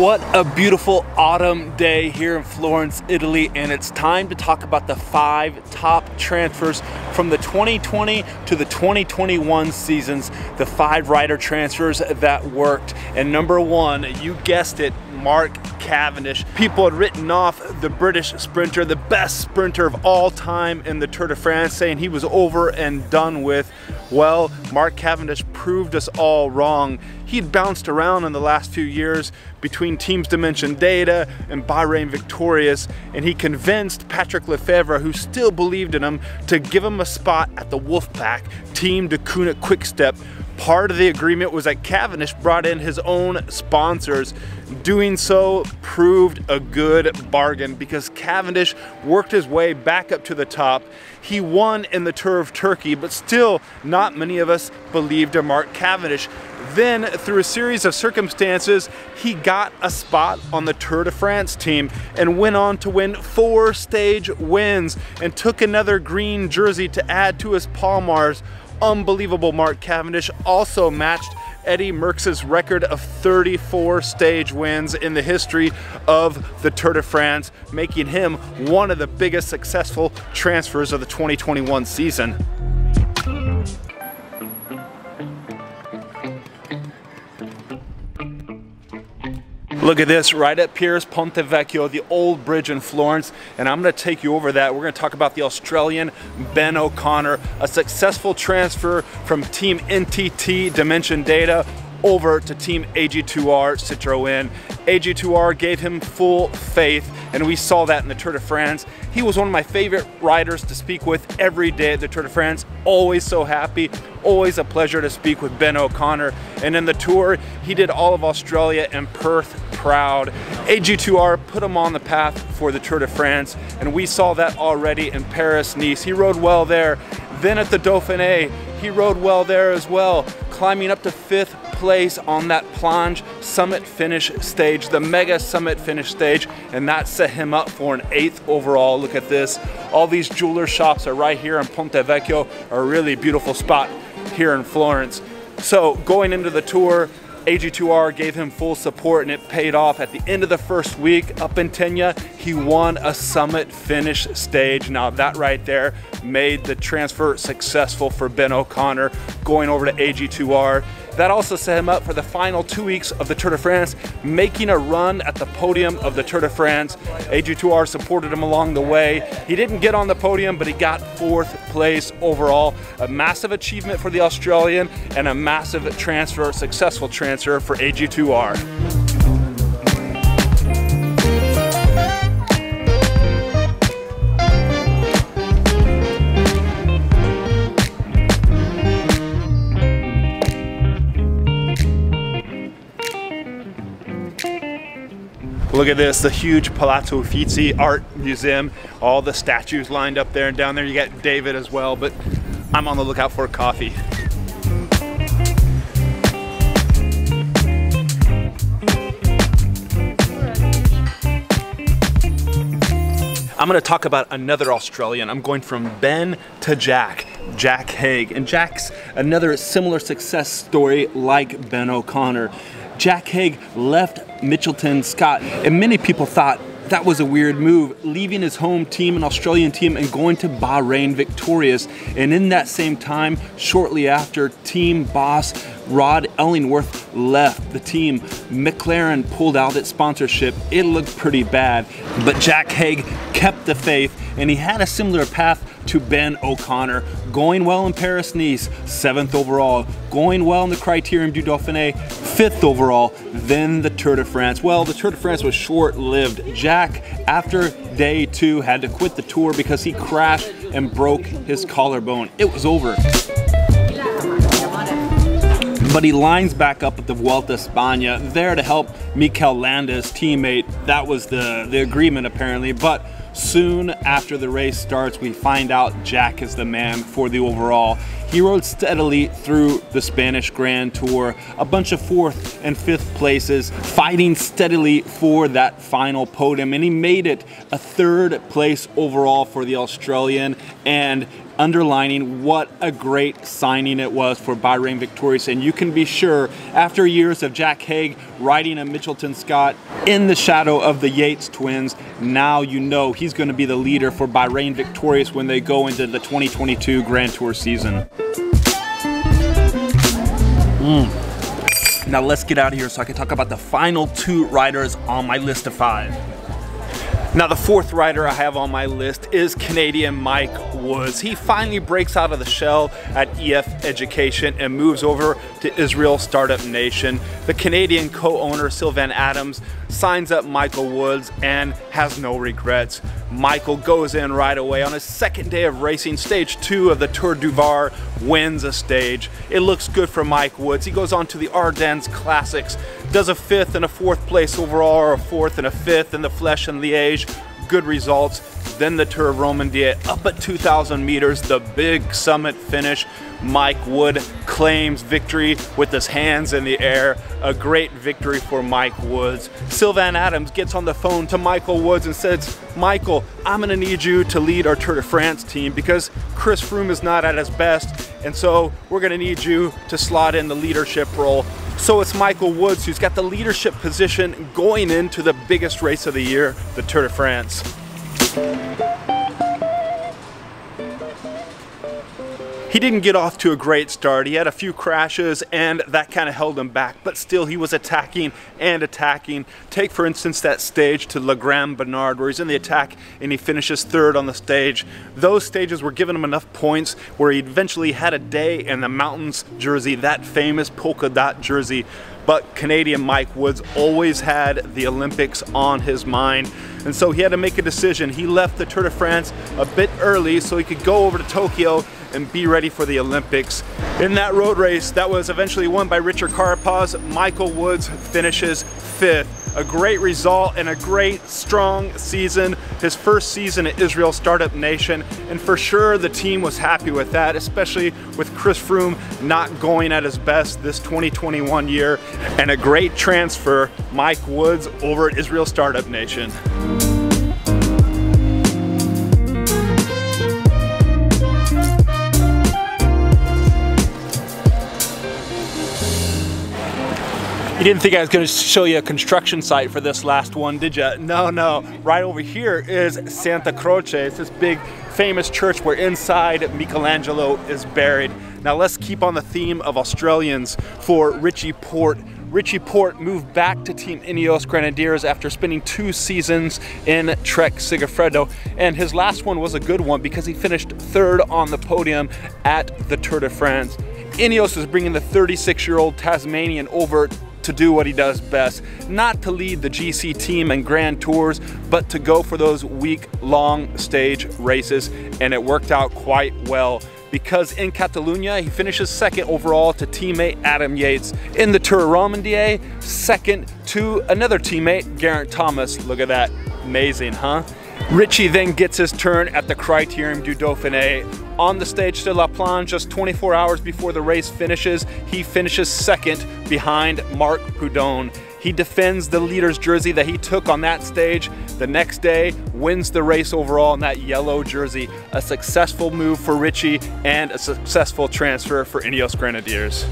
What a beautiful autumn day here in Florence, Italy, and it's time to talk about the five top transfers from the 2020 to the 2021 seasons, the five rider transfers that worked. And number one, you guessed it, Mark Cavendish. People had written off the British sprinter, the best sprinter of all time in the Tour de France, saying he was over and done with. Well, Mark Cavendish proved us all wrong. He'd bounced around in the last few years between Teams Dimension Data and Bahrain Victorious, and he convinced Patrick Lefevere, who still believed in him, to give him a spot at the Wolfpack Team Deceuninck Quickstep, Part of the agreement was that Cavendish brought in his own sponsors. Doing so proved a good bargain because Cavendish worked his way back up to the top. He won in the Tour of Turkey, but still not many of us believed in Mark Cavendish. Then, through a series of circumstances, he got a spot on the Tour de France team and went on to win four stage wins and took another green jersey to add to his Palmares unbelievable Mark Cavendish also matched Eddie Merckx's record of 34 stage wins in the history of the Tour de France, making him one of the biggest successful transfers of the 2021 season. Look at this, right at Piers Ponte Vecchio, the old bridge in Florence, and I'm gonna take you over that. We're gonna talk about the Australian Ben O'Connor, a successful transfer from Team NTT Dimension Data over to Team AG2R Citroën. AG2R gave him full faith, and we saw that in the Tour de France. He was one of my favorite riders to speak with every day at the Tour de France. Always so happy, always a pleasure to speak with Ben O'Connor. And in the Tour, he did all of Australia and Perth proud. AG2R put him on the path for the Tour de France, and we saw that already in Paris-Nice. He rode well there. Then at the Dauphiné, he rode well there as well, climbing up to fifth place on that Plagne summit finish stage, the mega summit finish stage, and that set him up for an eighth overall. Look at this. All these jeweler shops are right here in Ponte Vecchio, a really beautiful spot here in Florence. So going into the tour, AG2R gave him full support and it paid off. At the end of the first week up in Tignes, he won a summit finish stage. Now that right there made the transfer successful for Ben O'Connor going over to AG2R. That also set him up for the final two weeks of the Tour de France, making a run at the podium of the Tour de France. AG2R supported him along the way. He didn't get on the podium, but he got fourth place overall. A massive achievement for the Australian and a massive transfer, successful transfer for AG2R. Look at this, the huge Palazzo Uffizi Art Museum. All the statues lined up there and down there. You got David as well, but I'm on the lookout for coffee. I'm gonna talk about another Australian. I'm going from Ben to Jack, Jack Haig. And Jack's another similar success story like Ben O'Connor. Jack Haig left Mitchelton Scott, and many people thought that was a weird move, leaving his home team, an Australian team, and going to Bahrain victorious. And in that same time, shortly after, team boss Rod Ellingworth left the team. McLaren pulled out its sponsorship. It looked pretty bad, but Jack Haig kept the faith, and he had a similar path to Ben O'Connor. Going well in Paris-Nice, seventh overall. Going well in the Criterium du Dauphiné, fifth overall. Then the Tour de France. Well, the Tour de France was short-lived. Jack, after day two, had to quit the tour because he crashed and broke his collarbone. It was over but he lines back up at the Vuelta España there to help Mikel Landa's teammate. That was the, the agreement apparently, but Soon after the race starts, we find out Jack is the man for the overall. He rode steadily through the Spanish Grand Tour, a bunch of fourth and fifth places, fighting steadily for that final podium, and he made it a third place overall for the Australian. And underlining what a great signing it was for Bahrain Victorious. And you can be sure, after years of Jack Haig riding a Mitchelton Scott in the shadow of the Yates twins, now you know he's going to be the leader for Bahrain Victorious when they go into the 2022 Grand Tour season. Mm. Now let's get out of here so I can talk about the final two riders on my list of five. Now the fourth rider I have on my list is Canadian Mike Woods. He finally breaks out of the shell at EF Education and moves over to Israel Startup Nation. The Canadian co-owner Sylvan Adams signs up Michael Woods and has no regrets. Michael goes in right away on his second day of racing, stage two of the Tour du Var, wins a stage. It looks good for Mike Woods. He goes on to the Ardennes Classics, does a fifth and a fourth place overall, or a fourth and a fifth in the Flèche and Liège. Good results. Then the Tour of Romandie up at 2,000 meters, the big summit finish. Mike Wood claims victory with his hands in the air. A great victory for Mike Woods. Sylvan Adams gets on the phone to Michael Woods and says, Michael, I'm gonna need you to lead our Tour de France team because Chris Froome is not at his best. And so we're gonna need you to slot in the leadership role. So it's Michael Woods who's got the leadership position going into the biggest race of the year, the Tour de France. He didn't get off to a great start. He had a few crashes and that kind of held him back, but still he was attacking and attacking. Take for instance that stage to Le Grand-Bornand where he's in the attack and he finishes third on the stage. Those stages were giving him enough points where he eventually had a day in the mountains jersey, that famous polka dot jersey. But Canadian Mike Woods always had the Olympics on his mind. And so he had to make a decision. He left the Tour de France a bit early so he could go over to Tokyo and be ready for the Olympics. In that road race that was eventually won by Richard Carapaz, Michael Woods finishes fifth. A great result and a great strong season. His first season at Israel Startup Nation and for sure the team was happy with that, especially with Chris Froome not going at his best this 2021 year and a great transfer, Mike Woods over at Israel Startup Nation. You didn't think I was going to show you a construction site for this last one, did you? No, no. Right over here is Santa Croce. It's this big famous church where inside Michelangelo is buried. Now let's keep on the theme of Australians for Richie Porte. Richie Porte moved back to Team Ineos Grenadiers after spending two seasons in Trek Segafredo, and his last one was a good one because he finished third on the podium at the Tour de France. Ineos is bringing the 36-year-old Tasmanian over to do what he does best, not to lead the GC team and grand tours, but to go for those week-long stage races, and it worked out quite well because in Catalunya, he finishes second overall to teammate Adam Yates. In the Tour Romandie, second to another teammate, Geraint Thomas. Look at that, amazing, huh? Richie then gets his turn at the Criterium du Dauphiné. On the stage to La Plagne just 24 hours before the race finishes, he finishes second behind Mark Padun. He defends the leader's jersey that he took on that stage. The next day, wins the race overall in that yellow jersey. A successful move for Richie and a successful transfer for Ineos Grenadiers.